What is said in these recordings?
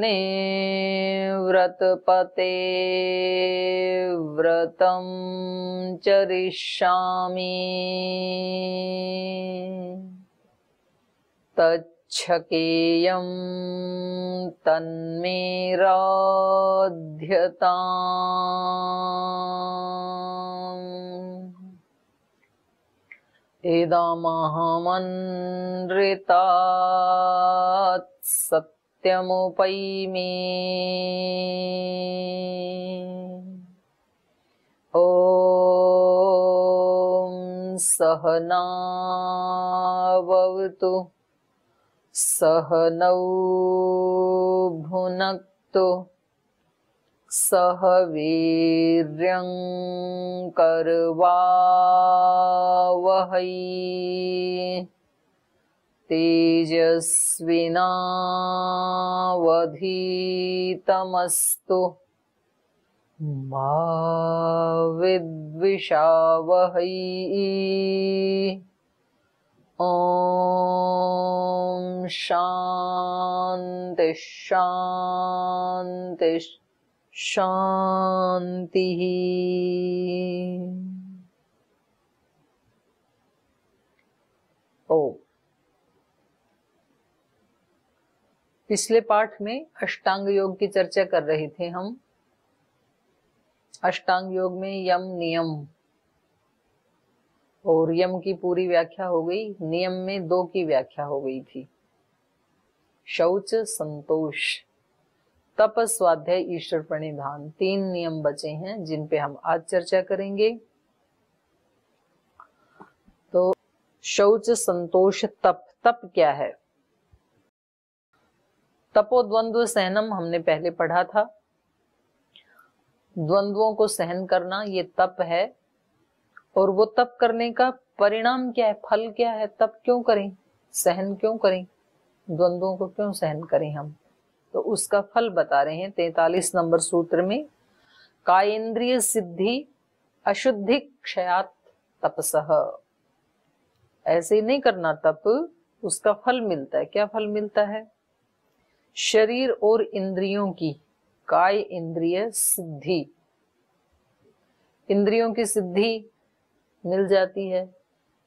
अग्ने व्रतपते व्रतं चरिष्यामि। तच्छकेयं तन्मे राध्यताम् इदमहमन्रितात् सत्यमुपैमि। ॐ सहनावतु सहनौ भुनक्तु सह वीर्यं करवावहै तेजस्विनावधीतमस्तु। मा विद्विषावहै। ॐ शान्ति शान्ति। शान्तिः ओम पिछले पाठ में अष्टांग योग की चर्चा कर रहे थे हम। अष्टांग योग में यम नियम और यम की पूरी व्याख्या हो गई। नियम में दो की व्याख्या हो गई थी। शौच, संतोष तप स्वाध्याय ईश्वर प्रणिधान, तीन नियम बचे हैं जिन पे हम आज चर्चा करेंगे। तो शौच, संतोष, तप तप क्या है? तपोद्वंद्व सहनम हमने पहले पढ़ा था। द्वंद्वों को सहन करना ये तप है, और वो तप करने का परिणाम क्या है? फल क्या है? तप क्यों करें? सहन क्यों करें? द्वंद्वों को क्यों सहन करें हम? तो उसका फल बता रहे हैं तैतालीस नंबर सूत्र में, कायेंद्रिय सिद्धि अशुद्धि क्षयात तपसह ऐसे नहीं करना तप, उसका फल मिलता है। क्या फल मिलता है? शरीर और इंद्रियों की, काय इंद्रिय सिद्धि। इंद्रियों की सिद्धि मिल जाती है,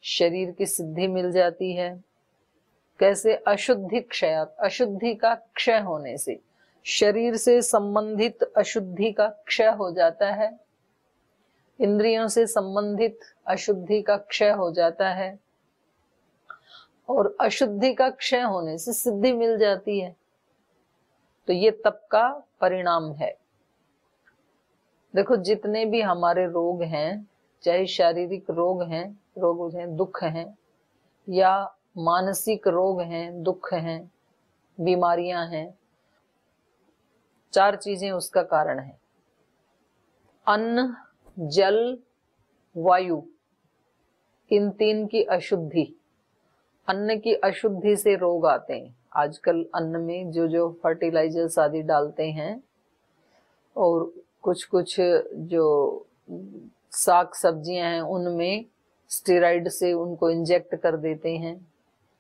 शरीर की सिद्धि मिल जाती है। कैसे? अशुद्धि क्षय, अशुद्धि का क्षय होने से। शरीर से संबंधित अशुद्धि का क्षय हो जाता है। इंद्रियों से संबंधित अशुद्धि का क्षय हो जाता है। और अशुद्धि का क्षय होने से सिद्धि मिल जाती है। तो ये तप का परिणाम है। देखो, जितने भी हमारे रोग हैं, चाहे शारीरिक रोग हैं रोग हैं, दुख हैं, या मानसिक रोग हैं, दुख हैं, बीमारियाँ हैं, चार चीज़ें उसका कारण है। अन्न, जल, वायु, इन तीन की अशुद्धि। अन्न की अशुद्धि से रोग आते हैं। आजकल अन्न में जो जो फर्टिलाइजर्स आदि डालते हैं और कुछ कुछ जो साग सब्ज़ियाँ हैं, उनमें स्टेराइड से उनको इंजेक्ट कर देते हैं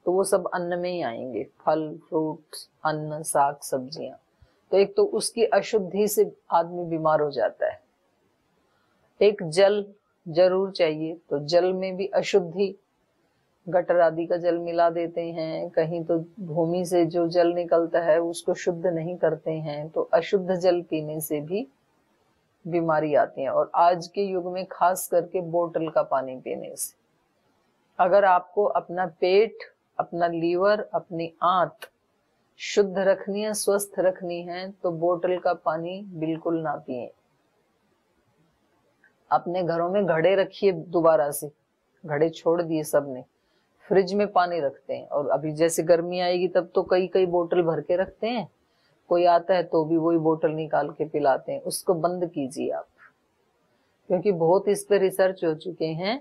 तो वो सब अन्न में ही आएँगे, फल फ्रूट अन्न, साग, सब्ज़ियाँ। तो एक तो उसकी अशुद्धि से आदमी बीमार हो जाता है। एक जल ज़रूर चाहिए तो जल में भी अशुद्धि गटर आदि का जल मिला देते हैं, कहीं तो भूमि से जो जल निकलता है उसको शुद्ध नहीं करते हैं तो अशुद्ध जल पीने से भी बीमारी आती है। और आज के युग में खास करके बोतल का पानी पीने से। अगर आपको अपना पेट, अपना लीवर, अपनी आंत शुद्ध रखनी है, स्वस्थ रखनी है तो बोतल का पानी बिल्कुल ना पिए। अपने घरों में घड़े रखिए दोबारा से। घड़े छोड़ दिए सबने। फ्रिज में पानी रखते हैं। और अभी जैसे गर्मी आएगी, तब तो कई कई बोतल भर के रखते हैं। कोई आता है तो भी वही बोतल निकाल के पिलाते हैं। उसको बंद कीजिए आप। क्योंकि बहुत इस पे रिसर्च हो चुके हैं।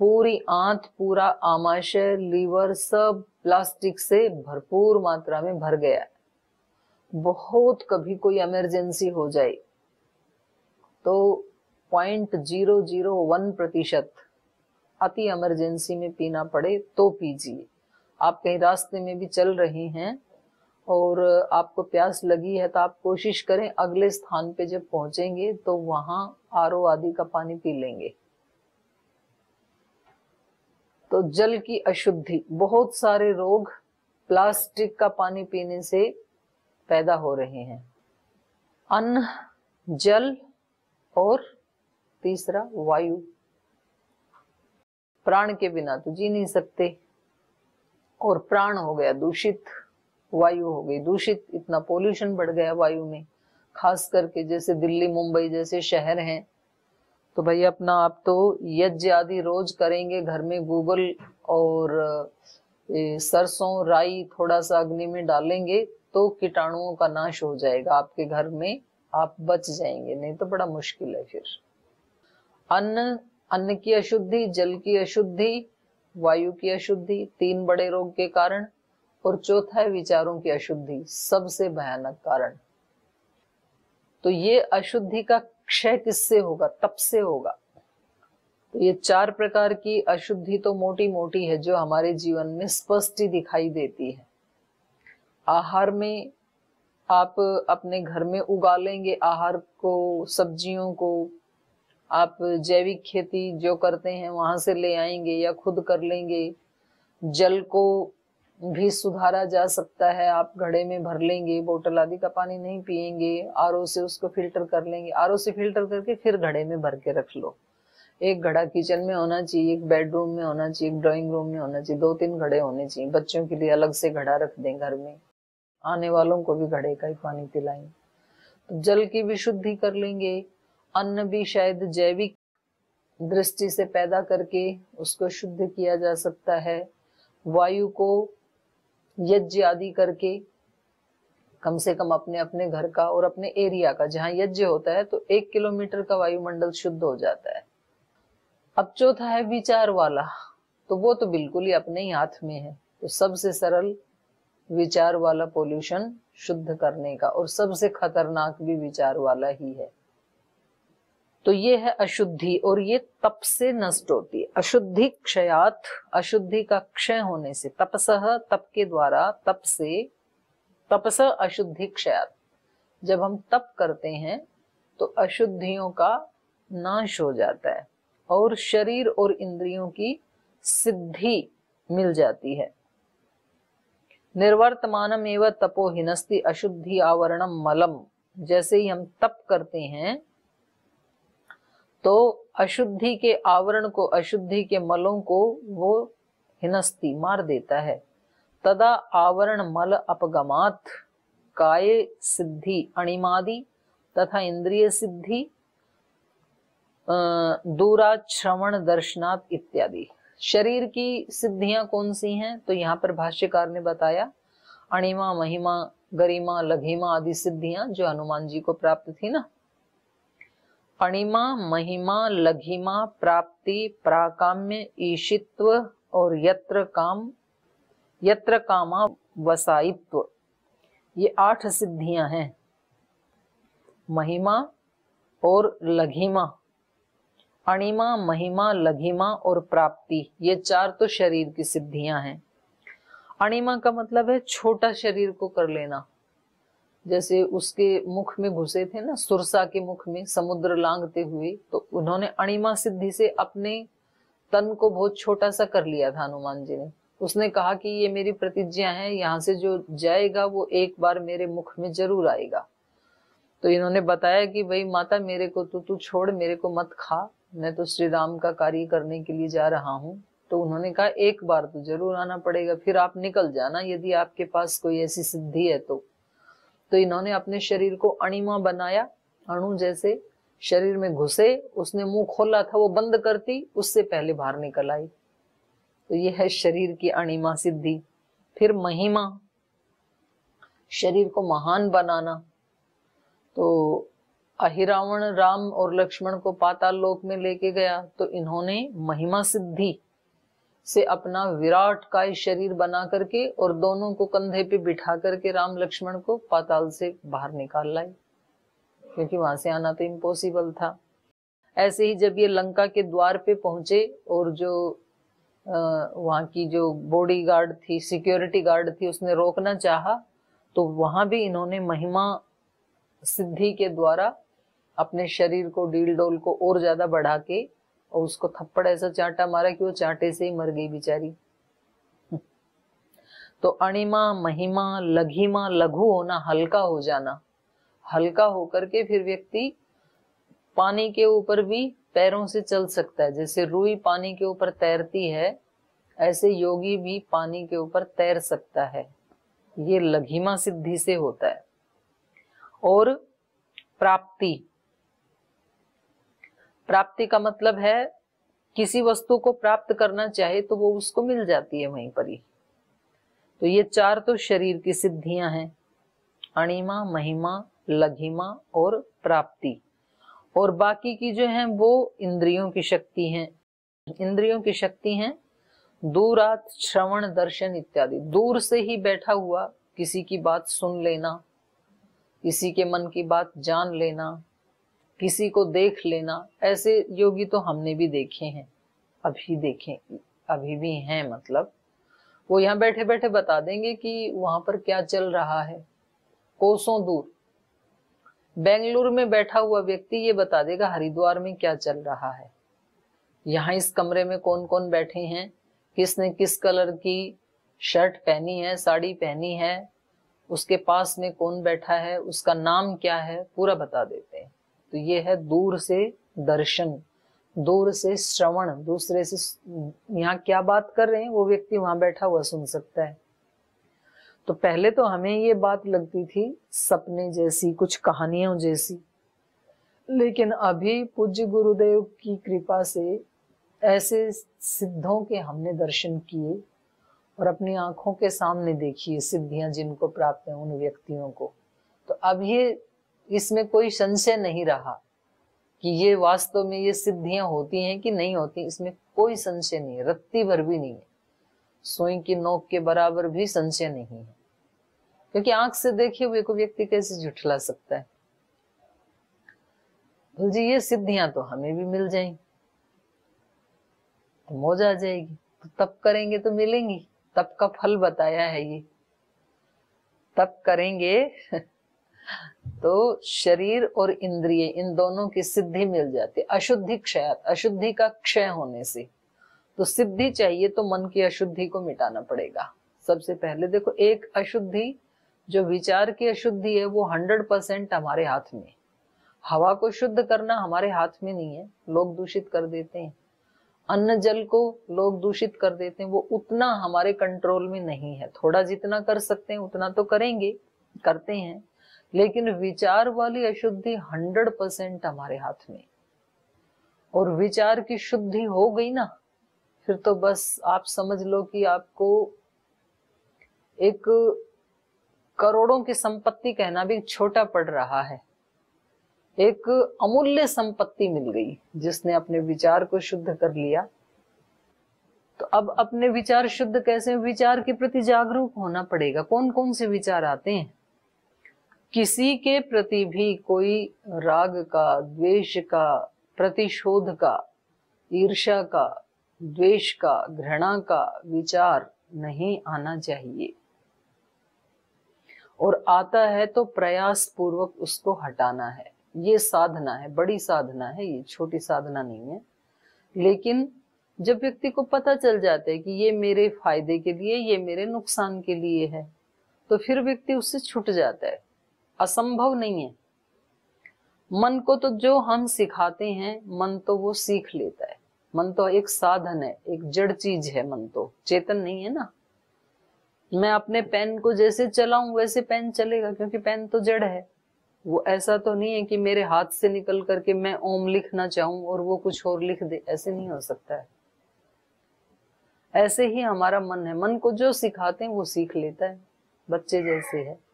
पूरी आंत, पूरा आमाशय, लीवर सब प्लास्टिक से भरपूर मात्रा में भर गया है। बहुत कभी कोई इमरजेंसी हो जाए तो पॉइंट ज़ीरो ज़ीरो वन प्रतिशत अति इमरजेंसी में पीना पड़े तो पीजिए। आप कहीं रास्ते में भी चल रहे हैं और आपको प्यास लगी है तो आप कोशिश करें अगले स्थान पे जब पहुँचेंगे तो वहाँ आरओ आदि का पानी पी लेंगे। तो जल की अशुद्धि, बहुत सारे रोग प्लास्टिक का पानी पीने से पैदा हो रहे हैं। अन्न, जल और तीसरा वायु। प्राण के बिना तो जी नहीं सकते। और प्राण हो गया दूषित, वायु हो गई दूषित, इतना पोल्यूशन बढ़ गया वायु में। खास करके जैसे दिल्ली, मुंबई जैसे शहर हैं तो भाई अपना आप तो यज्ञ आदि रोज करेंगे घर में गूगल और सरसों, राई थोड़ा सा अग्नि में डालेंगे तो कीटाणुओं का नाश हो जाएगा। आपके घर में आप बच जाएँगे, नहीं तो बड़ा मुश्किल है फिर। अन्न अन्न की अशुद्धि, जल की अशुद्धि, वायु की अशुद्धि, तीन बड़े रोग के कारण और चौथा है विचारों की अशुद्धि, सबसे भयानक कारण। तो ये अशुद्धि का क्षय किससे होगा? तप से होगा। तो ये चार प्रकार की अशुद्धि तो मोटी मोटी है जो हमारे जीवन में स्पष्ट ही दिखाई देती है। आहार में आप अपने घर में उगा लेंगे आहार को, सब्जियों को आप जैविक खेती जो करते हैं वहाँ से ले आएँगे या खुद कर लेंगे, जल को भी सुधारा जा सकता है, आप घड़े में भर लेंगे, बोतल आदि का पानी नहीं पिएँगे आर से उसको फ़िल्टर कर लेंगे, आरओ से फ़िल्टर करके फिर घड़े में भर के रख लो। एक घड़ा किचन में होना चाहिए, एक बेडरूम में होना चाहिए, एक ड्राइंग रूम में होना चाहिए दो तीन घड़े होने चाहिए, बच्चों के लिए अलग से घड़ा रख दें घर में। आने वालों को भी घड़े का ही पानी पिलाएँगे तो जल की भी शुद्धि कर लेंगे अन्न भी शायद जैविक दृष्टि से पैदा करके उसको शुद्ध किया जा सकता है। वायु को यज्ञ आदि करके कम से कम अपने अपने घर का और अपने एरिया का, जहाँ यज्ञ होता है तो एक किलोमीटर का वायुमंडल शुद्ध हो जाता है। अब चौथा है विचार वाला तो वो तो बिल्कुल ही अपने ही हाथ में है। तो सबसे सरल विचार वाला पोल्यूशन शुद्ध करने का और सबसे खतरनाक भी विचार वाला ही है। तो ये है अशुद्धि और ये तप से नष्ट होती है। अशुद्धि क्षयात, अशुद्धि का क्षय होने से तपसह तप के द्वारा, तप से, तपस अशुद्धि क्षयात। जब हम तप करते हैं तो अशुद्धियों का नाश हो जाता है और शरीर और इंद्रियों की सिद्धि मिल जाती है। निर्वर्तमानम एवं तपोहिनस्ति अशुद्धि आवरणम मलम। जैसे ही हम तप करते हैं तो अशुद्धि के आवरण को, अशुद्धि के मलों को वो हिनस्ती, मार देता है। तदा आवरण मल अपगमात, काय सिद्धि अणिमादि तथा इंद्रिय सिद्धि दूराश्रवण दर्शनात् इत्यादि। शरीर की सिद्धियाँ कौन सी हैं? तो यहाँ पर भाष्यकार ने बताया, अणिमा, महिमा, गरिमा, लघिमा आदि सिद्धियाँ जो हनुमान जी को प्राप्त थी ना अणिमा महिमा, लघिमा, प्राप्ति, प्राकाम्य, ईशित्व और यत्र काम, यत्र कामा वसाइत्व ये आठ सिद्धियाँ हैं। महिमा और लघिमा। अणिमा, महिमा, लघिमा और प्राप्ति, ये चार तो शरीर की सिद्धियाँ हैं। अणिमा का मतलब है छोटा शरीर को कर लेना। जैसे उसके मुख में घुसे थे ना, सुरसा के मुख में समुद्र लांगते हुए तो उन्होंने अणिमा सिद्धि से अपने तन को बहुत छोटा सा कर लिया था हनुमान जी ने। उसने कहा कि ये मेरी प्रतिज्ञा है, यहाँ से जो जाएगा वो एक बार मेरे मुख में ज़रूर आएगा। तो इन्होंने बताया कि भाई, माता, मेरे को तो तू छोड़, मेरे को मत खा, मैं तो श्री राम का कार्य करने के लिए जा रहा हूँ। तो उन्होंने कहा, एक बार तो ज़रूर आना पड़ेगा, फिर आप निकल जाना, यदि आपके पास कोई ऐसी सिद्धि है तो। तो इन्होंने अपने शरीर को अणिमा बनाया, अणु जैसे शरीर में घुसे, उसने मुँह खोला था, वो बंद करती, उससे पहले बाहर निकल आई। तो ये है शरीर की अणिमा सिद्धि। फिर महिमा, शरीर को महान बनाना। तो अहिरावण, राम और लक्ष्मण को पाताल लोक में लेके गया तो इन्होंने महिमा सिद्धि। से अपना विराट काय शरीर बना करके और दोनों को कंधे पे बिठा करके राम लक्ष्मण को पाताल से बाहर निकाल लाई क्योंकि वहाँ से आना तो इम्पॉसिबल था। ऐसे ही जब ये लंका के द्वार पे पहुँचे और जो वहाँ की जो बॉडी गार्ड थी, सिक्योरिटी गार्ड थी, उसने रोकना चाहा तो वहाँ भी इन्होंने महिमा सिद्धि के द्वारा अपने शरीर को, डील डोल को और ज़्यादा बढ़ा के और उसको थप्पड़ ऐसा चांटा मारा कि वो चांटे से ही मर गई बेचारी। तो अणिमा, महिमा, लघिमा, लघु होना, हल्का हो जाना। हल्का होकर के फिर व्यक्ति पानी के ऊपर भी पैरों से चल सकता है। जैसे रुई पानी के ऊपर तैरती है, ऐसे योगी भी पानी के ऊपर तैर सकता है। ये लघिमा सिद्धि से होता है। और प्राप्ति। प्राप्ति का मतलब है, किसी वस्तु को प्राप्त करना चाहे तो वो उसको मिल जाती है वहीं पर ही। तो ये चार तो शरीर की सिद्धियाँ हैं, अणिमा, महिमा, लघिमा और प्राप्ति। और बाकी की जो है वो इंद्रियों की शक्ति है। इंद्रियों की शक्ति है दूरात श्रवण, दर्शन इत्यादि। दूर से ही बैठा हुआ किसी की बात सुन लेना, किसी के मन की बात जान लेना किसी को देख लेना। ऐसे योगी तो हमने भी देखे हैं। अभी देखे, अभी भी हैं मतलब। वो यहाँ बैठे बैठे बता देंगे कि वहाँ पर क्या चल रहा है। कोसों दूर। बेंगलुरु में बैठा हुआ व्यक्ति ये बता देगा हरिद्वार में क्या चल रहा है। यहाँ इस कमरे में कौन कौन बैठे हैं? किसने किस कलर की शर्ट पहनी है, साड़ी पहनी है? उसके पास में कौन बैठा है? उसका नाम क्या है? पूरा बता देते हैं। तो ये है दूर से दर्शन, दूर से श्रवण, दूसरे से यहाँ क्या बात कर रहे हैं, वो व्यक्ति वहाँ बैठा हुआ सुन सकता है। तो पहले तो हमें ये बात लगती थी, सपने जैसी, कुछ कहानियों जैसी। लेकिन अभी पूज्य गुरुदेव की कृपा से ऐसे सिद्धों के हमने दर्शन किए और अपनी आँखों के सामने देखिए सिद्धियाँ जिनको प्राप्त है उन व्यक्तियों को। तो अब ये इसमें कोई संशय नहीं रहा कि ये वास्तव में ये सिद्धियाँ होती हैं कि नहीं होती, इसमें कोई संशय नहीं है, रत्ती भर भी नहीं है। सोई की नोक के बराबर भी संशय नहीं है। क्योंकि आँख से देखे हुए को व्यक्ति कैसे झुठला सकता है? जी, ये सिद्धियाँ तो हमें भी मिल जाएँगी तो मौज आ जाएगी। तो तब करेंगे तो मिलेंगी। तब का फल बताया है ये। तब करेंगे तो शरीर और इंद्रिय, इन दोनों की सिद्धि मिल जाती है। अशुद्धि क्षय अशुद्धि का क्षय होने से। तो सिद्धि चाहिए तो मन की अशुद्धि को मिटाना पड़ेगा। सबसे पहले देखो, एक अशुद्धि, जो विचार की अशुद्धि है, वो हंड्रेड परसेंट हमारे हाथ में हवा को शुद्ध करना हमारे हाथ में नहीं है, लोग दूषित कर देते हैं। अन्न जल को लोग दूषित कर देते हैं, वो उतना हमारे कंट्रोल में नहीं है। थोड़ा जितना कर सकते हैं, उतना तो करेंगे, करते हैं। लेकिन विचार वाली अशुद्धि हंड्रेड परसेंट हमारे हाथ में। और विचार की शुद्धि हो गई ना, फिर तो बस आप समझ लो कि आपको एक करोड़ों की संपत्ति कहना भी छोटा पड़ रहा है। एक अमूल्य संपत्ति मिल गई जिसने अपने विचार को शुद्ध कर लिया। तो अब अपने विचार शुद्ध कैसे? विचार के प्रति जागरूक होना पड़ेगा। कौन कौन से विचार आते हैं? किसी के प्रति भी कोई राग का, द्वेष का, प्रतिशोध का ईर्षा का, द्वेष का, घृणा का विचार नहीं आना चाहिए। और आता है तो प्रयास पूर्वक उसको हटाना है। ये साधना है, बड़ी साधना है, ये छोटी साधना नहीं है। लेकिन जब व्यक्ति को पता चल जाता है कि ये मेरे फ़ायदे के लिए, ये मेरे नुकसान के लिए है तो फिर व्यक्ति उससे छूट जाता है। असंभव नहीं है। मन को तो जो हम सिखाते हैं, मन तो वो सीख लेता है। मन तो एक साधन है, एक जड़ चीज़ है मन तो। चेतन नहीं है ना? मैं अपने पेन को जैसे चलाऊं, वैसे पेन चलेगा, क्योंकि पेन तो जड़ है। वो ऐसा तो नहीं है कि मेरे हाथ से निकल करके मैं ओम लिखना चाहूँ और वो कुछ और लिख दे। ऐसे नहीं हो सकता है। ऐसे ही हमारा मन है। मन को जो सिखाते हैं, वो सीख लेता है। बच्चे जैसे है।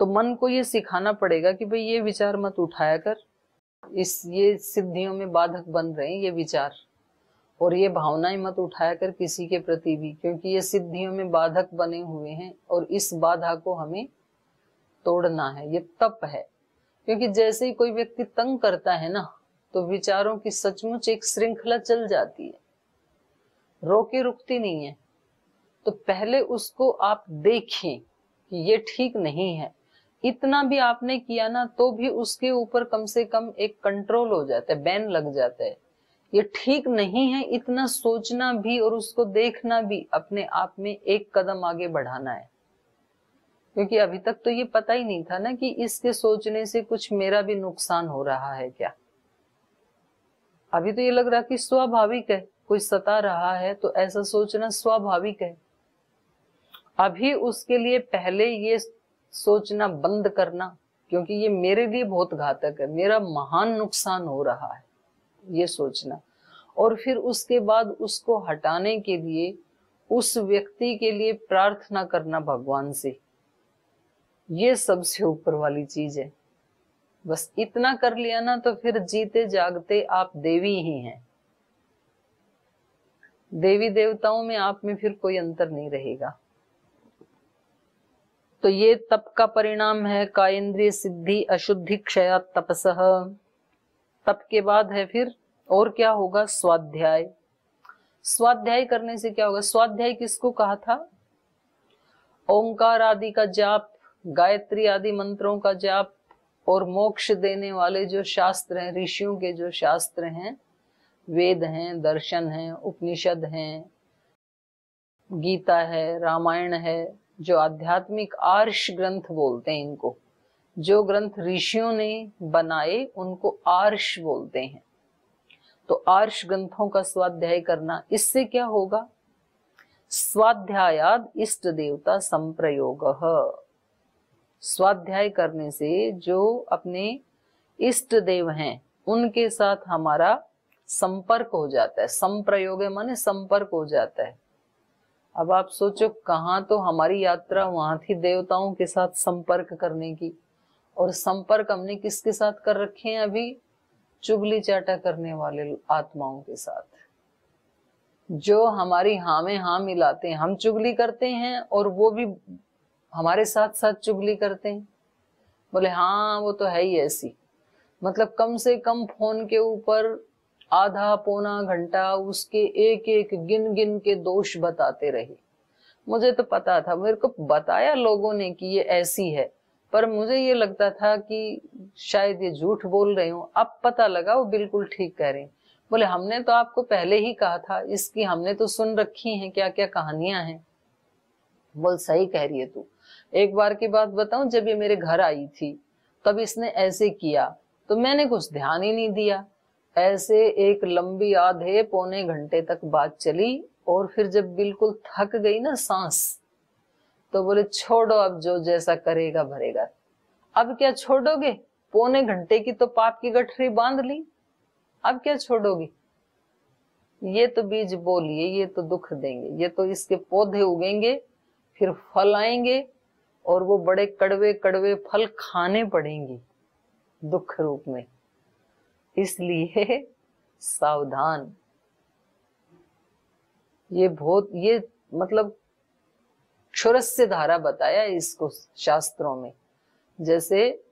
तो मन को ये सिखाना पड़ेगा कि भाई ये विचार मत उठाया कर। इस, ये सिद्धियों में बाधक बन रहे हैं, ये विचार। और ये भावनाएँ मत उठाया कर किसी के प्रति भी, क्योंकि ये सिद्धियों में बाधक बने हुए हैं और इस बाधा को हमें तोड़ना है। ये तप है। क्योंकि जैसे ही कोई व्यक्ति तंग करता है ना तो विचारों की सचमुच एक श्रृंखला चल जाती है। रोके रुकती नहीं है। तो पहले उसको आप देखें कि ये ठीक नहीं है। इतना भी आपने किया ना तो भी उसके ऊपर कम से कम एक कंट्रोल हो जाता है बैन लग जाता है। ये ठीक नहीं है, इतना सोचना भी और उसको देखना भी अपने आप में एक कदम आगे बढ़ाना है। क्योंकि अभी तक तो ये पता ही नहीं था ना कि इसके सोचने से कुछ मेरा भी नुकसान हो रहा है क्या। अभी तो ये लग रहा कि स्वाभाविक है, कोई सता रहा है तो ऐसा सोचना स्वाभाविक है। अभी उसके लिए पहले ये सोचना बंद करना, क्योंकि ये मेरे लिए बहुत घातक है। मेरा महान नुकसान हो रहा है ये सोचना। और फिर उसके बाद उसको हटाने के लिए, उस व्यक्ति के लिए प्रार्थना करना भगवान से। ये सबसे ऊपर वाली चीज़ है। बस इतना कर लिया ना तो फिर जीते जागते आप देवी ही हैं। देवी देवताओं में आप में फिर कोई अंतर नहीं रहेगा। तो ये तप का परिणाम है, कायेंद्रिय सिद्धि अशुद्धि क्षया तपस। तप के बाद है फिर, और क्या होगा? स्वाध्याय। स्वाध्याय करने से क्या होगा? स्वाध्याय किसको कहा था? ओंकार आदि का जाप, गायत्री आदि मंत्रों का जाप, और मोक्ष देने वाले जो शास्त्र हैं, ऋषियों के जो शास्त्र हैं, वेद हैं, दर्शन हैं, उपनिषद हैं, गीता है, रामायण है जो आध्यात्मिक आर्ष ग्रंथ बोलते हैं इनको, जो ग्रंथ ऋषियों ने बनाए, उनको आर्ष बोलते हैं। तो आर्ष ग्रंथों का स्वाध्याय करना, इससे क्या होगा? स्वाध्यायाद इष्ट देवता संप्रयोग। स्वाध्याय करने से जो अपने इष्ट देव हैं, उनके साथ हमारा संपर्क हो जाता है। संप्रयोग माने संपर्क हो जाता है। अब आप सोचो, कहाँ तो हमारी यात्रा वहाँ थी देवताओं के साथ संपर्क करने की। और संपर्क हमने किसके साथ कर रखे हैं अभी? चुगली चाटा करने वाले आत्माओं के साथ। जो हमारी हाँ में हाँ मिलाते हैं, हम चुगली करते हैं और वो भी हमारे साथ साथ चुगली करते हैं। बोले हाँ वो तो है ही ऐसी। मतलब कम से कम फ़ोन के ऊपर आधा पौना घंटा उसके एक एक गिन गिन के दोष बताते रहे। मुझे तो पता था, मेरे को बताया लोगों ने कि ये ऐसी है, पर मुझे ये लगता था कि शायद ये झूठ बोल रही हूँ। अब पता लगा वो बिल्कुल ठीक कह रही बोले, हमने तो आपको पहले ही कहा था, इसकी हमने तो सुन रखी हैं क्या क्या कहानियाँ हैं। बोल, सही कह रही है तू। एक बार की बात बताऊँ, जब ये मेरे घर आई थी, तब इसने ऐसे किया तो मैंने कुछ ध्यान ही नहीं दिया। ऐसे एक लंबी आधे पौने घंटे तक बात चली और फिर जब बिल्कुल थक गई ना सांस तो बोले, छोड़ो अब जो जैसा करेगा, भरेगा। अब क्या छोड़ोगे? पौने घंटे की तो पाप की गठरी बाँध ली। अब क्या छोड़ोगे? ये तो बीज बोलिए, ये तो दुख देंगे, ये तो इसके पौधे उगेंगे, फिर फल आएँगे और वो बड़े कड़वे कड़वे फल खाने पड़ेंगे दुख रूप में। इसलिए सावधान। ये बहुत, ये मतलब क्षुरस्य धारा बताया इसको शास्त्रों में। जैसे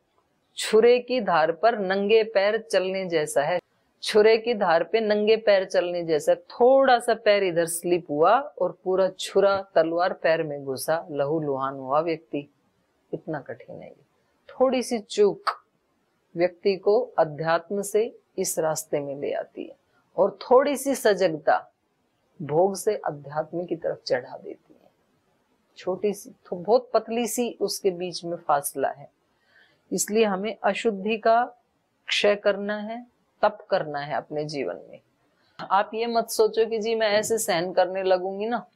छुरे की धार पर नंगे पैर चलने जैसा है। छुरे की धार पे नंगे पैर चलने जैसा थोड़ा सा पैर इधर स्लिप हुआ और पूरा छुरा तलवार पैर में घुसा। लहू लुहान हुआ व्यक्ति। इतना कठिन है थोड़ी सी चूक। व्यक्ति को अध्यात्म से इस रास्ते में ले आती है और थोड़ी सी सजगता भोग से अध्यात्म की तरफ़ चढ़ा देती है। छोटी सी तो बहुत पतली सी उसके बीच में फासला है। इसलिए हमें अशुद्धि का क्षय करना है, तप करना है अपने जीवन में। आप ये मत सोचो कि जी मैं ऐसे सहन करने लगूँगी ना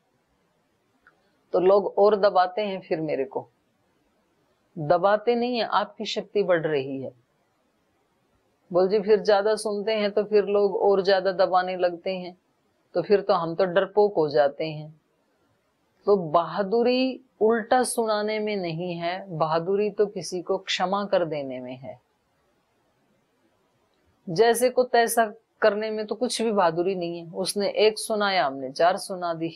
तो लोग और दबाते हैं फिर मेरे को। दबाते नहीं है, आपकी शक्ति बढ़ रही है। बोल जी, फिर ज़्यादा सुनते हैं तो फिर लोग और ज़्यादा दबाने लगते हैं। तो फिर तो हम तो डरपोक हो जाते हैं। तो बहादुरी उल्टा सुनाने में नहीं है, बहादुरी तो किसी को क्षमा कर देने में है। जैसे को तैसा करने में तो कुछ भी बहादुरी नहीं है। उसने एक सुनाया, हमने चार सुना दी।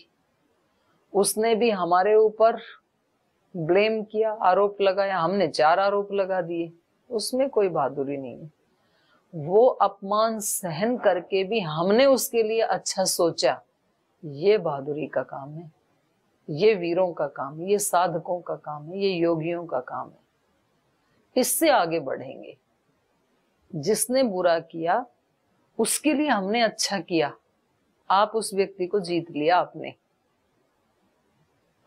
उसने भी हमारे ऊपर ब्लेम किया, आरोप लगाया, हमने चार आरोप लगा दिए। उसमें कोई बहादुरी नहीं है। वो अपमान सहन करके भी हमने उसके लिए अच्छा सोचा। ये बहादुरी का काम है, ये वीरों का काम है, ये साधकों का काम है, ये योगियों का काम है। इससे आगे बढ़ेंगे। जिसने बुरा किया, उसके लिए हमने अच्छा किया। आप उस व्यक्ति को जीत लिया आपने।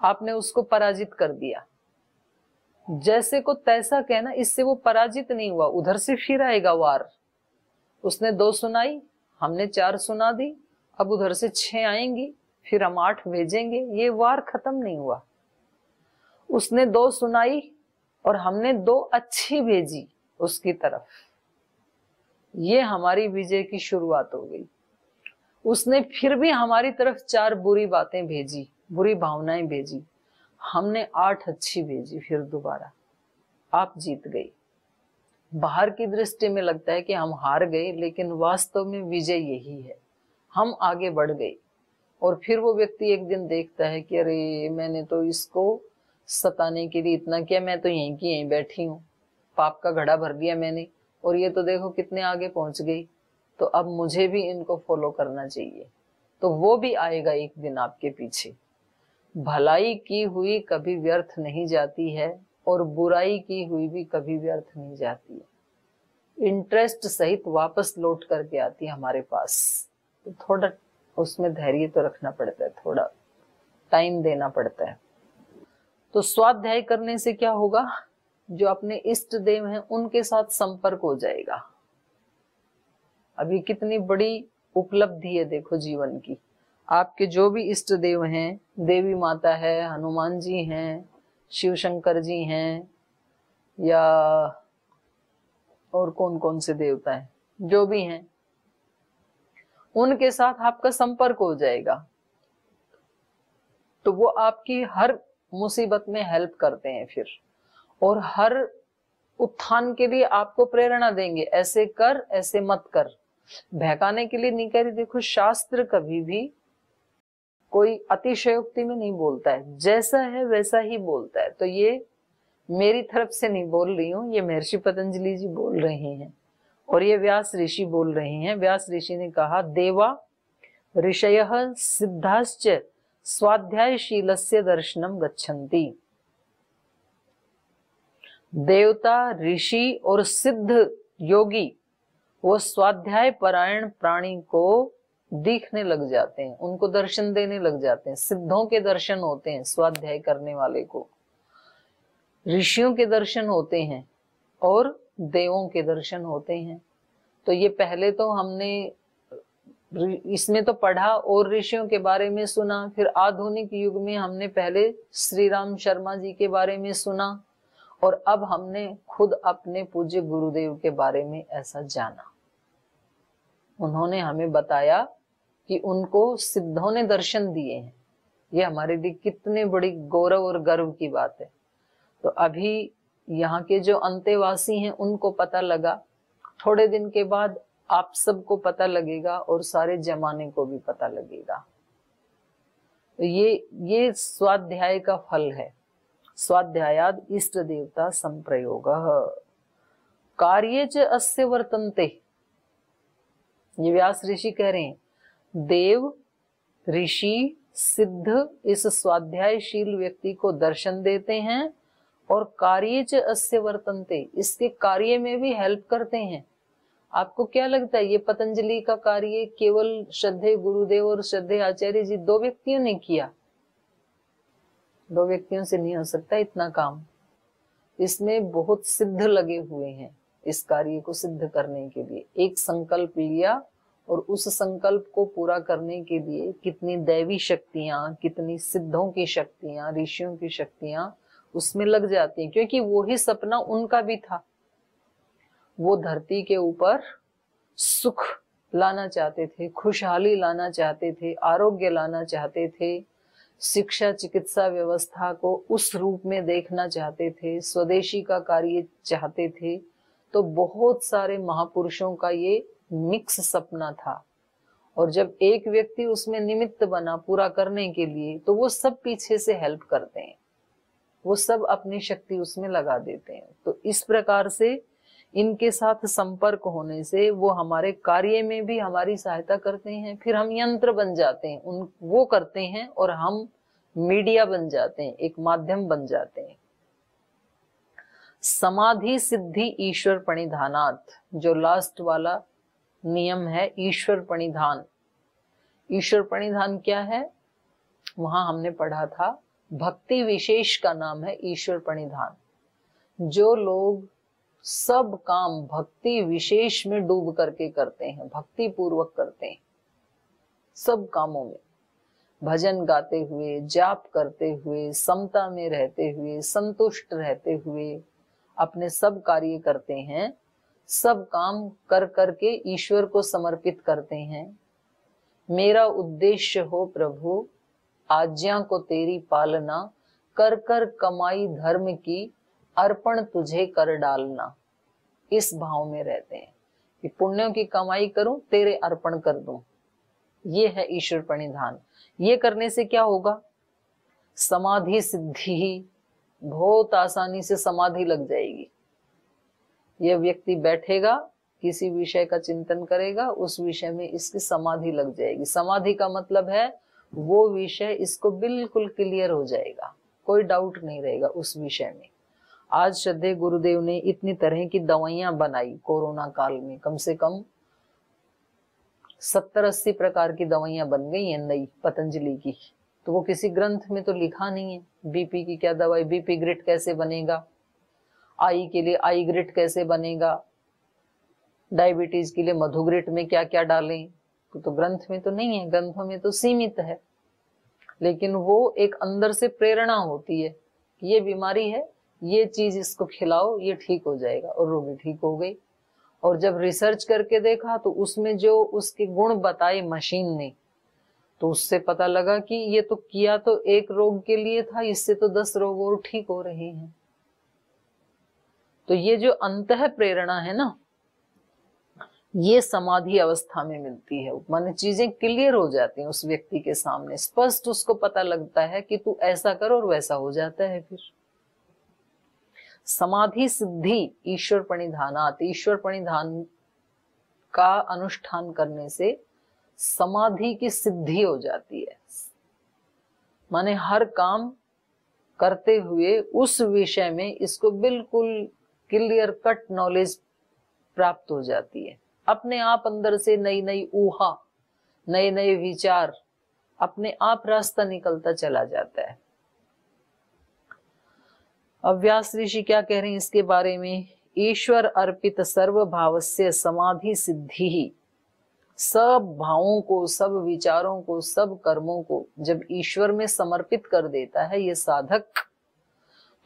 आपने उसको पराजित कर दिया। जैसे को तैसा कहना, इससे वो पराजित नहीं हुआ, उधर से फिर आएगा वार। उसने दो सुनाई, हमने चार सुना दी, अब उधर से छह आएँगी, फिर हम आठ भेजेंगे, ये वार खत्म नहीं हुआ। उसने दो सुनाई और हमने दो अच्छी भेजी उसकी तरफ़। ये हमारी विजय की शुरुआत हो गई। उसने फिर भी हमारी तरफ़ चार बुरी बातें भेजी, बुरी भावनाएँ भेजी। हमने आठ अच्छी भेजी फिर दोबारा। आप जीत गई। बाहर की दृष्टि में लगता है कि हम हार गए, लेकिन वास्तव में विजय यही है। हम आगे बढ़ गए। और फिर वो व्यक्ति एक दिन देखता है कि अरे, मैंने तो इसको सताने के लिए इतना किया, मैं तो यहीं की यहीं बैठी हूँ। पाप का घड़ा भर दिया मैंने, और ये तो देखो कितने आगे पहुँच गई। तो अब मुझे भी इनको फॉलो करना चाहिए। तो वो भी आएगा एक दिन आपके पीछे। भलाई की हुई कभी व्यर्थ नहीं जाती है और बुराई की हुई भी कभी व्यर्थ नहीं जाती है। इंटरेस्ट सहित वापस लौट करके आती है हमारे पास। तो थोड़ा उसमें धैर्य तो रखना पड़ता है, थोड़ा टाइम देना पड़ता है। तो स्वाध्याय करने से क्या होगा? जो अपने इष्ट देव हैं, उनके साथ संपर्क हो जाएगा। अभी कितनी बड़ी उपलब्धि है देखो जीवन की। आपके जो भी इष्ट देव हैं, देवी माता है, हनुमान जी हैं शिव शंकर जी हैं या और कौन कौन से देवता हैं, जो भी हैं, उनके साथ आपका संपर्क हो जाएगा। तो वो आपकी हर मुसीबत में हेल्प करते हैं फिर, और हर उत्थान के लिए आपको प्रेरणा देंगे, ऐसे कर, ऐसे मत कर। बहकाने के लिए नहीं कह रही, देखो शास्त्र कभी भी कोई अतिशयोक्ति में नहीं बोलता है। जैसा है, वैसा ही बोलता है। तो ये मेरी तरफ़ से नहीं बोल रही हूँ, ये महर्षि पतंजलि जी बोल रहे हैं। और ये व्यास ऋषि बोल रहे हैं। व्यास ऋषि ने कहा, देवा, ऋषय सिद्धाश्च स्वाध्यायशील से दर्शनम गच्छन्ति। देवता, ऋषि और सिद्ध योगी वो स्वाध्याय परायण प्राणी को दिखने लग जाते हैं, उनको दर्शन देने लग जाते हैं, सिद्धों के दर्शन होते हैं, स्वाध्याय करने वाले को। ऋषियों के दर्शन होते हैं और देवों के दर्शन होते हैं। तो ये पहले तो हमने, इसमें तो पढ़ा और ऋषियों के बारे में सुना, फिर आधुनिक युग में हमने पहले श्री राम शर्मा जी के बारे में सुना, और अब हमने खुद अपने पूज्य गुरुदेव के बारे में ऐसा जाना। उन्होंने हमें बताया कि उनको सिद्धों ने दर्शन दिए हैं। ये हमारे लिए कितने बड़ी गौरव और गर्व की बात है। तो अभी यहाँ के जो अंतेवासी हैं, उनको पता लगा। थोड़े दिन के बाद आप सबको पता लगेगा और सारे जमाने को भी पता लगेगा। तो ये ये स्वाध्याय का फल है। स्वाध्यायाद इष्ट देवता संप्रयोग। कार्य च अस्य वर्तनते। ये व्यास ऋषि कह रहे हैं देव, ऋषि, सिद्ध इस स्वाध्यायशील व्यक्ति को दर्शन देते हैं और कार्य च अस्य वर्तनते, इसके कार्य में भी हेल्प करते हैं। आपको क्या लगता है, ये पतंजलि का कार्य केवल श्रद्धे गुरुदेव और श्रद्धे आचार्य जी दो व्यक्तियों ने किया? दो व्यक्तियों से नहीं हो सकता इतना काम। इसमें बहुत सिद्ध लगे हुए हैं इस कार्य को सिद्ध करने के लिए। एक संकल्प लिया और उस संकल्प को पूरा करने के लिए कितनी दैवी शक्तियाँ, कितनी सिद्धों की शक्तियाँ, ऋषियों की शक्तियाँ उसमें लग जाती हैं। क्योंकि वो ही सपना उनका भी था। वो धरती के ऊपर सुख लाना चाहते थे, खुशहाली लाना चाहते थे, आरोग्य लाना चाहते थे, शिक्षा, चिकित्सा व्यवस्था को उस रूप में देखना चाहते थे, स्वदेशी का कार्य चाहते थे। तो बहुत सारे महापुरुषों का ये मिक्स सपना था। और जब एक व्यक्ति उसमें निमित्त बना पूरा करने के लिए तो वो सब पीछे से हेल्प करते हैं। वो सब अपनी शक्ति उसमें लगा देते हैं। तो इस प्रकार से इनके साथ संपर्क होने से वो हमारे कार्य में भी हमारी सहायता करते हैं, फिर हम यंत्र बन जाते हैं, उन, वो करते हैं और हम मीडिया बन जाते हैं, एक माध्यम बन जाते हैं। समाधि सिद्धि ईश्वर परिधानात जो लास्ट वाला नियम है ईश्वर परिधान ईश्वर परिधान क्या है? वहाँ हमने पढ़ा था, भक्ति विशेष का नाम है ईश्वर परिधान जो लोग सब काम भक्ति विशेष में डूब करके करते हैं भक्ति पूर्वक करते हैं, सब कामों में, भजन गाते हुए, जाप करते हुए, समता में रहते हुए, संतुष्ट रहते हुए, अपने सब कार्य करते हैं सब काम कर करके ईश्वर को समर्पित करते हैं। मेरा उद्देश्य हो प्रभु, आज्ञा को तेरी पालना, कर कर कमाई धर्म की, अर्पण तुझे कर डालना। इस भाव में रहते हैं कि पुण्यों की कमाई करूँ, तेरे अर्पण कर दूँ। ये है ईश्वर प्रणिधान। ये करने से क्या होगा? समाधि सिद्धि बहुत आसानी से समाधि लग जाएगी। यह व्यक्ति बैठेगा, किसी विषय का चिंतन करेगा, उस विषय में इसकी समाधि लग जाएगी। समाधि का मतलब है, वो विषय इसको बिल्कुल क्लियर हो जाएगा, कोई डाउट नहीं रहेगा उस विषय में। आज श्रद्धे गुरुदेव ने इतनी तरह की दवाइयाँ बनाई कोरोना काल में, कम से कम सत्तर अस्सी प्रकार की दवाइयाँ बन गई हैं नई पतंजलि की। तो वो किसी ग्रंथ में तो लिखा नहीं है, बीपी की क्या दवाई, बीपी ग्रिट कैसे बनेगा? आई के लिए आई ग्रिट कैसे बनेगा? डायबिटीज़ के लिए मधुग्रिट में क्या क्या डालें? तो, तो ग्रंथ में तो नहीं है ग्रंथों में तो सीमित है। लेकिन वो एक अंदर से प्रेरणा होती है ये बीमारी है ये चीज़ इसको खिलाओ ये ठीक हो जाएगा और रोगी ठीक हो गई। और जब रिसर्च करके देखा तो उसमें जो उसके गुण बताए मशीन ने तो उससे पता लगा कि ये तो किया तो एक रोग के लिए था इससे तो दस रोग और ठीक हो रहे हैं। तो ये जो अंत प्रेरणा है ना, ये समाधि अवस्था में मिलती है। माने चीज़ें क्लियर हो जाती हैं उस व्यक्ति के सामने। स्पष्ट उसको पता लगता है कि तू ऐसा कर और वैसा हो जाता है फिर। समाधि सिद्धि ईश्वर परिधानात ईश्वर परिधान का अनुष्ठान करने से समाधि की सिद्धि हो जाती है। माने हर काम करते हुए उस विषय में इसको बिल्कुल क्लियर कट नॉलेज प्राप्त हो जाती है। अपने आप अंदर से नई नई ऊहा नए नए विचार अपने आप रास्ता निकलता चला जाता है। अब व्यास ऋषि क्या कह रहे हैं इसके बारे में? ईश्वर अर्पित सर्व भाव से समाधि सिद्धि ही। सब भावों को, सब विचारों को, सब कर्मों को जब ईश्वर में समर्पित कर देता है, ये साधक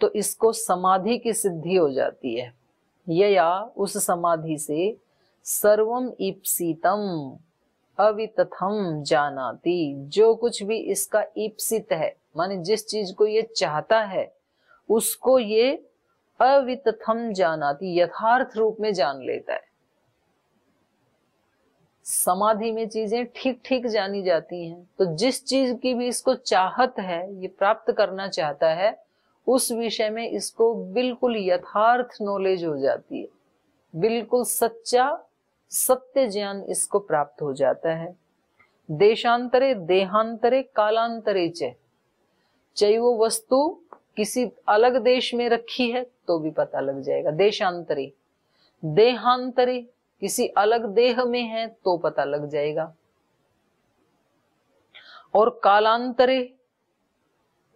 तो इसको समाधि की सिद्धि हो जाती है। या उस समाधि से सर्वम ईप्सितम, अवितथम जानाती। जो कुछ भी इसका ईप्सित है, माने जिस चीज़ को ये चाहता है, उसको ये अवितथम जानाती, यथार्थ रूप में जान लेता है। समाधि में चीज़ें ठीक ठीक जानी जाती हैं। तो जिस चीज़ की भी इसको चाहत है, ये प्राप्त करना चाहता है उस विषय में इसको बिल्कुल यथार्थ नॉलेज हो जाती है। बिल्कुल सच्चा सत्य ज्ञान इसको प्राप्त हो जाता है। देशांतरे देहांतरे कालांतरे चे। वो वस्तु किसी अलग देश में रखी है तो भी पता लग जाएगा। देशांतरे, देहांतरे किसी अलग देह में है तो पता लग जाएगा। और कालांतरे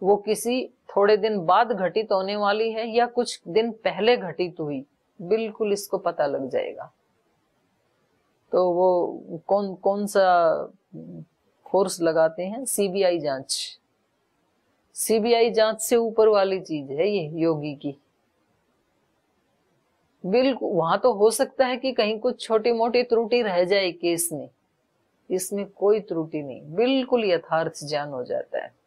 वो किसी थोड़े दिन बाद घटित होने वाली है या कुछ दिन पहले घटित हुई, बिल्कुल इसको पता लग जाएगा। तो वो कौन कौन सा फोर्स लगाते हैं? सीबीआई जाँच। सीबीआई जाँच से ऊपर वाली चीज़ है ये, योगी की। बिल्कुल, वहाँ तो हो सकता है कि कहीं कुछ छोटी मोटी त्रुटि रह जाए केस में। इसमें कोई त्रुटि नहीं, बिल्कुल यथार्थ ज्ञान हो जाता है।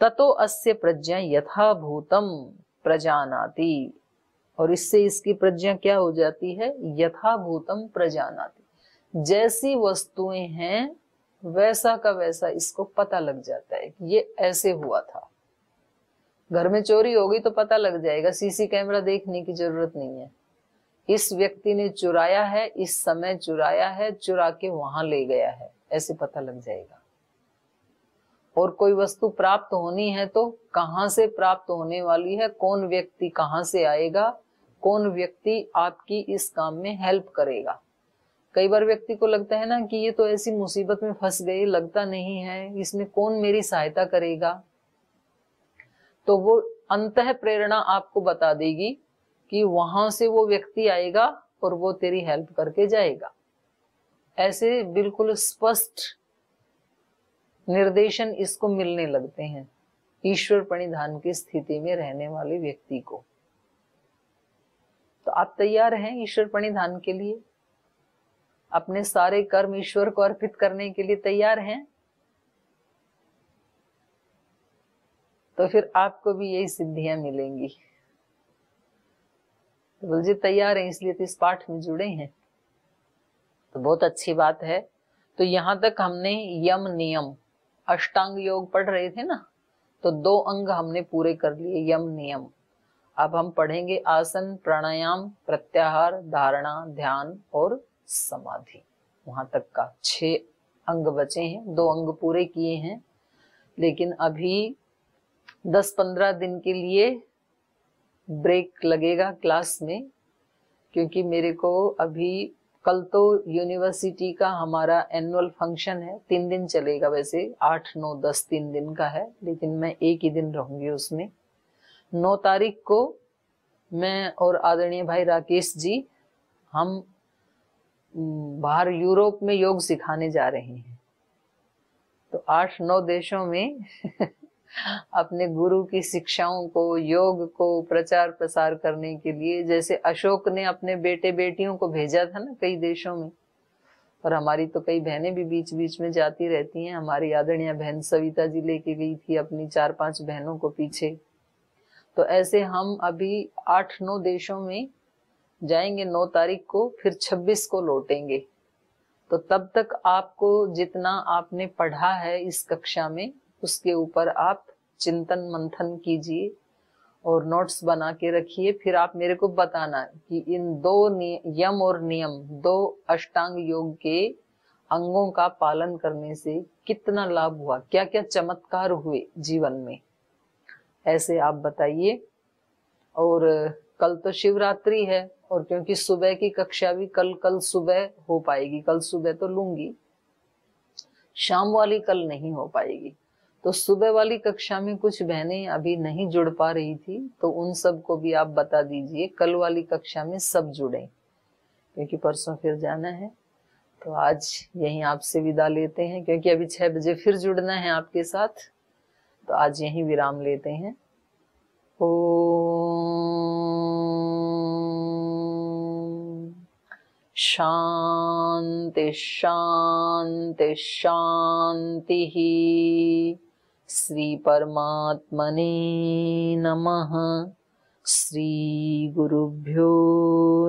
ततो अस्य प्रज्ञा यथाभूतम प्रजानाति। और इससे इसकी प्रज्ञा क्या हो जाती है? यथाभूतम प्रजानाति। जैसी वस्तुएँ हैं, वैसा का वैसा इसको पता लग जाता है कि ये ऐसे हुआ था। घर में चोरी होगी तो पता लग जाएगा, सीसी कैमरा देखने की ज़रूरत नहीं है। इस व्यक्ति ने चुराया है, इस समय चुराया है, चुरा के वहाँ ले गया है, ऐसे पता लग जाएगा। और कोई वस्तु प्राप्त होनी है तो कहाँ से प्राप्त होने वाली है? कौन व्यक्ति कहाँ से आएगा? कौन व्यक्ति आपकी इस काम में हेल्प करेगा? कई बार व्यक्ति को लगता है ना कि ये तो ऐसी मुसीबत में फंस गई लगता नहीं है, इसमें कौन मेरी सहायता करेगा? तो वो अंत प्रेरणा आपको बता देगी कि वहाँ से वो व्यक्ति आएगा और वो तेरी हेल्प करके जाएगा। ऐसे बिल्कुल स्पष्ट निर्देशन इसको मिलने लगते हैं ईश्वर परिधान की स्थिति में रहने वाले व्यक्ति को। तो आप तैयार हैं ईश्वर परिधान के लिए? अपने सारे कर्म ईश्वर को अर्पित करने के लिए तैयार हैं? तो फिर आपको भी यही सिद्धियाँ मिलेंगी। तो जी तैयार है, इसलिए तो इस पाठ में जुड़े हैं। तो बहुत अच्छी बात है। तो यहाँ तक हमने यम नियम अष्टांग योग पढ़ रहे थे ना तो दो अंग हमने पूरे कर लिए, यम नियम। अब हम पढ़ेंगे आसन, प्राणायाम, प्रत्याहार, धारणा, ध्यान और समाधि। वहाँ तक का छह अंग बचे हैं, दो अंग पूरे किए हैं, लेकिन अभी दस पंद्रह दिन के लिए ब्रेक लगेगा क्लास में, क्योंकि मेरे को अभी कल तो यूनिवर्सिटी का हमारा एनुअल फ़ंक्शन है, तीन दिन चलेगा वैसे, आठ, नौ, दस, तीन दिन का है, लेकिन मैं एक ही दिन रहूँगी उसमें। नौ तारीख को मैं और आदरणीय भाई राकेश जी, हम बाहर यूरोप में योग सिखाने जा रहे हैं। तो आठ, नौ देशों में अपने गुरु की शिक्षाओं को, योग को, प्रचार प्रसार करने के लिए, जैसे अशोक ने अपने बेटे बेटियों को भेजा था ना कई देशों में, और हमारी तो कई बहनें भी बीच बीच में जाती रहती हैं। हमारी आदरणीय बहन सविता जी लेके गई थी अपनी चार पाँच बहनों को पीछे। तो ऐसे हम अभी आठ नौ देशों में जाएँगे, नौ तारीख को, फिर छब्बीस को लौटेंगे। तो तब तक आपको जितना आपने पढ़ा है इस कक्षा में उसके ऊपर आप चिंतन मंथन कीजिए और नोट्स बना के रखिए। फिर आप मेरे को बताना कि इन दो यम और नियम, दो अष्टांग योग के अंगों का पालन करने से कितना लाभ हुआ? क्या क्या चमत्कार हुए जीवन में? ऐसे आप बताइए। और कल तो शिवरात्रि है और क्योंकि सुबह की कक्षा भी कल कल सुबह हो पाएगी, कल सुबह तो लूँगी। शाम वाली कल नहीं हो पाएगी। तो सुबह वाली कक्षा में कुछ बहनें अभी नहीं जुड़ पा रही थी तो उन सबको भी आप बता दीजिए, कल वाली कक्षा में सब जुड़े, क्योंकि परसों फिर जाना है। तो आज यहीं आपसे विदा लेते हैं, क्योंकि अभी छह बजे फिर जुड़ना है आपके साथ। तो आज यहीं विराम लेते हैं। ओ शांति शांति शांति श्री परमात्मने नमः। श्री गुरुभ्यो